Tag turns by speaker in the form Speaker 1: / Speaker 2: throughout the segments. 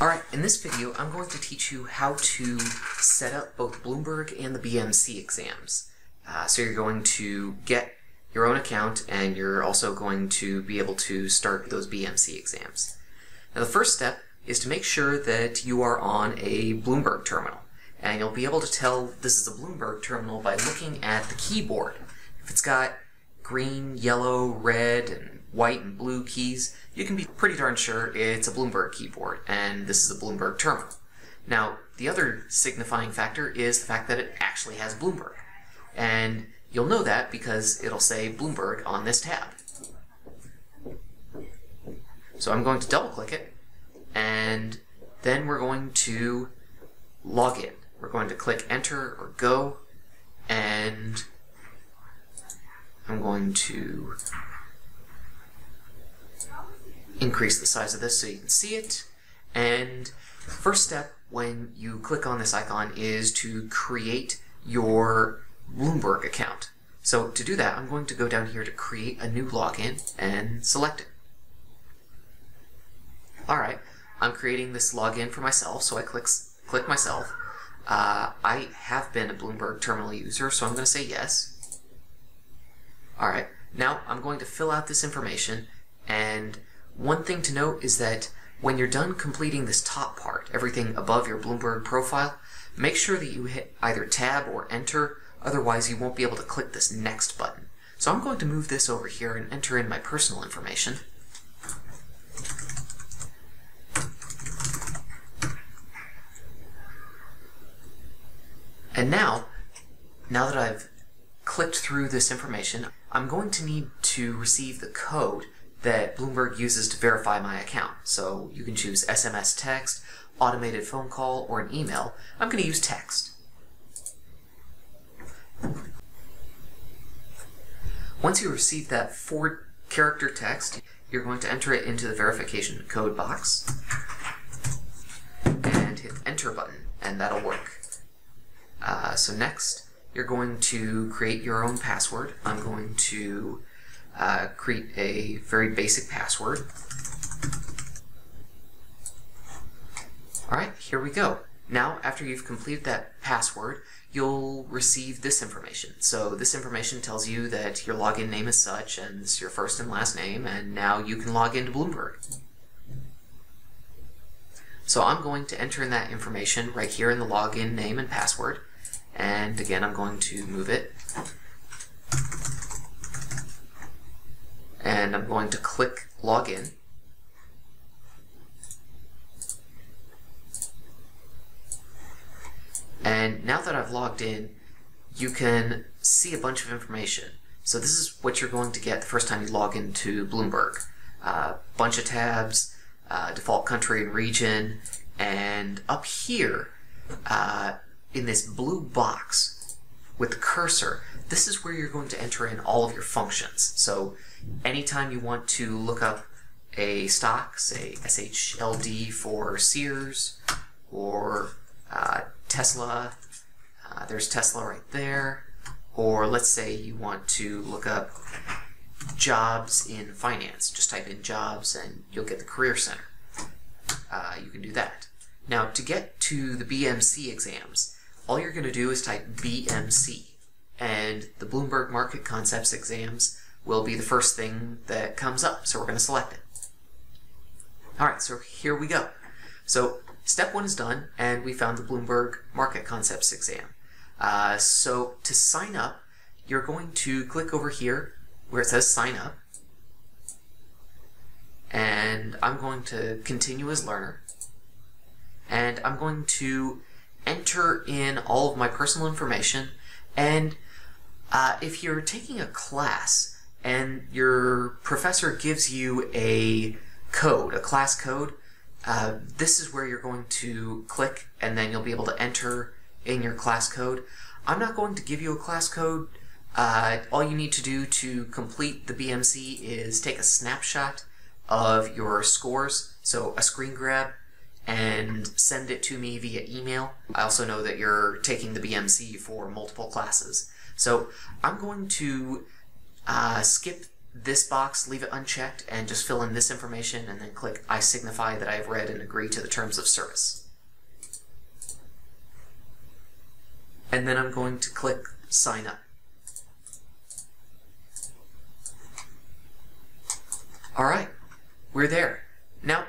Speaker 1: Alright, in this video I'm going to teach you how to set up both Bloomberg and the BMC exams. Uh, so you're going to get your own account and you're also going to be able to start those BMC exams. Now the first step is to make sure that you are on a Bloomberg terminal. And you'll be able to tell this is a Bloomberg terminal by looking at the keyboard. If it's got green, yellow, red, and white and blue keys, you can be pretty darn sure it's a Bloomberg keyboard, and this is a Bloomberg terminal. Now, the other signifying factor is the fact that it actually has Bloomberg. And you'll know that because it'll say Bloomberg on this tab. So I'm going to double click it, and then we're going to log in. We're going to click enter or go, and I'm going to increase the size of this so you can see it. And first step when you click on this icon is to create your Bloomberg account. So to do that, I'm going to go down here to create a new login and select it. Alright, I'm creating this login for myself, so I click, click myself. Uh, I have been a Bloomberg terminal user, so I'm going to say yes. Alright, now I'm going to fill out this information and one thing to note is that when you're done completing this top part, everything above your Bloomberg profile, make sure that you hit either tab or enter, otherwise you won't be able to click this next button. So I'm going to move this over here and enter in my personal information. And now, now that I've clicked through this information, I'm going to need to receive the code that Bloomberg uses to verify my account. So you can choose SMS text, automated phone call, or an email. I'm going to use text. Once you receive that four character text, you're going to enter it into the verification code box and hit enter button, and that'll work. Uh, so next, you're going to create your own password. I'm going to uh, create a very basic password. Alright, here we go. Now, after you've completed that password, you'll receive this information. So this information tells you that your login name is such, and this is your first and last name, and now you can log into Bloomberg. So I'm going to enter in that information right here in the login name and password. And again, I'm going to move it and I'm going to click Login. And now that I've logged in, you can see a bunch of information. So this is what you're going to get the first time you log into Bloomberg. A uh, bunch of tabs, uh, default country and region, and up here, uh, in this blue box with the cursor, this is where you're going to enter in all of your functions. So anytime you want to look up a stock, say SHLD for Sears or uh, Tesla, uh, there's Tesla right there. Or let's say you want to look up jobs in finance. Just type in jobs and you'll get the Career Center. Uh, you can do that. Now, to get to the BMC exams, all you're going to do is type BMC. And the Bloomberg Market Concepts exams will be the first thing that comes up. So we're going to select it. Alright, so here we go. So step one is done, and we found the Bloomberg Market Concepts exam. Uh, so to sign up, you're going to click over here where it says sign up. And I'm going to continue as learner. And I'm going to enter in all of my personal information. And uh, if you're taking a class, and your professor gives you a code, a class code, uh, this is where you're going to click and then you'll be able to enter in your class code. I'm not going to give you a class code. Uh, all you need to do to complete the BMC is take a snapshot of your scores, so a screen grab, and send it to me via email. I also know that you're taking the BMC for multiple classes. So I'm going to uh, skip this box, leave it unchecked, and just fill in this information, and then click I signify that I have read and agree to the terms of service. And then I'm going to click Sign Up. Alright, we're there. Now,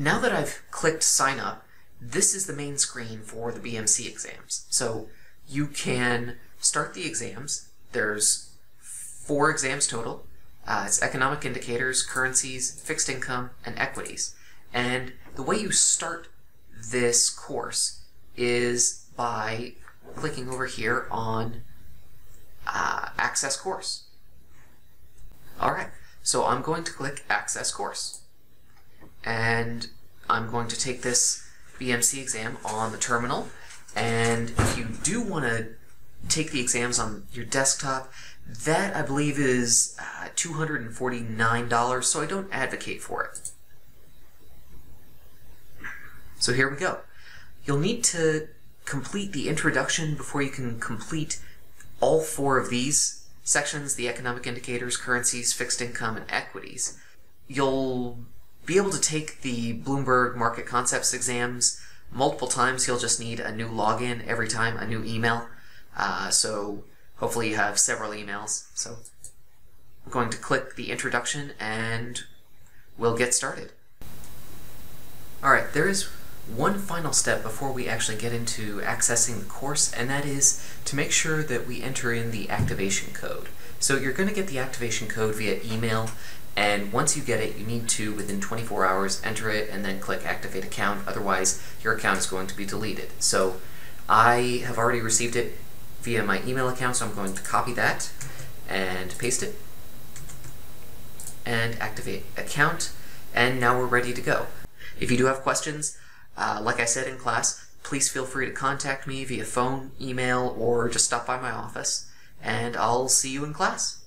Speaker 1: now that I've clicked Sign Up, this is the main screen for the BMC exams. So you can start the exams. There's four exams total. Uh, it's economic indicators, currencies, fixed income, and equities. And the way you start this course is by clicking over here on uh, Access Course. Alright, so I'm going to click Access Course. And I'm going to take this BMC exam on the terminal. And if you do want to take the exams on your desktop, that I believe is uh, $249, so I don't advocate for it. So here we go. You'll need to complete the introduction before you can complete all four of these sections, the economic indicators, currencies, fixed income, and equities. You'll be able to take the Bloomberg Market Concepts exams multiple times. You'll just need a new login every time, a new email. Uh, so hopefully you have several emails. So I'm going to click the introduction and we'll get started. Alright, there is one final step before we actually get into accessing the course, and that is to make sure that we enter in the activation code. So you're going to get the activation code via email, and once you get it, you need to, within 24 hours, enter it and then click Activate Account, otherwise your account is going to be deleted. So I have already received it via my email account, so I'm going to copy that and paste it, and activate account, and now we're ready to go. If you do have questions, uh, like I said in class, please feel free to contact me via phone, email, or just stop by my office, and I'll see you in class.